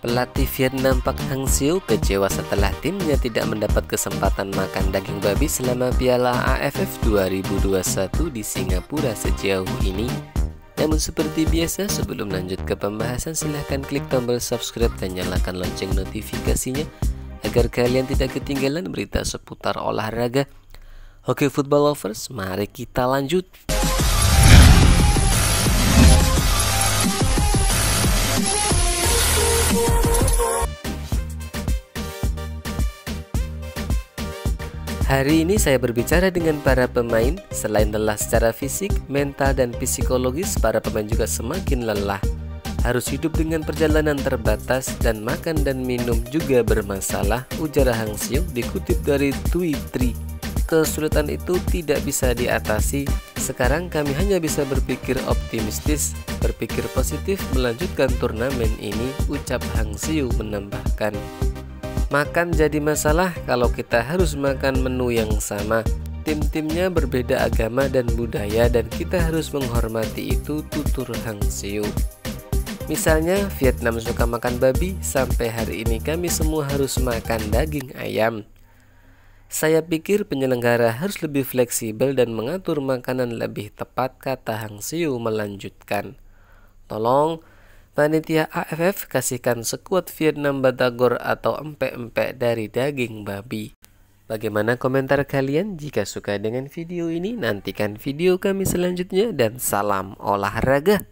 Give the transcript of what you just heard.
Pelatih Vietnam Park Hang-seo kecewa setelah timnya tidak mendapat kesempatan makan daging babi selama Piala AFF 2021 di Singapura sejauh ini. Namun seperti biasa, sebelum lanjut ke pembahasan silahkan klik tombol subscribe dan nyalakan lonceng notifikasinya agar kalian tidak ketinggalan berita seputar olahraga. Oke football lovers, mari kita lanjut. Hari ini saya berbicara dengan para pemain. Selain lelah secara fisik, mental, dan psikologis, para pemain juga semakin lelah. Harus hidup dengan perjalanan terbatas dan makan dan minum juga bermasalah, ujar Hang Seo dikutip dari Twitter. Kesulitan itu tidak bisa diatasi. Sekarang kami hanya bisa berpikir optimistis, berpikir positif melanjutkan turnamen ini, ucap Hang Seo menambahkan. Makan jadi masalah kalau kita harus makan menu yang sama. Tim-timnya berbeda agama dan budaya dan kita harus menghormati itu tutur Hang Siu. Misalnya Vietnam suka makan babi, sampai hari ini kami semua harus makan daging ayam. Saya pikir penyelenggara harus lebih fleksibel dan mengatur makanan lebih tepat, kata Hang Siu melanjutkan. Tolong Panitia AFF kasihkan sekuat Vietnam Batagor atau empek-empek dari daging babi. Bagaimana komentar kalian? Jika suka dengan video ini, nantikan video kami selanjutnya dan salam olahraga.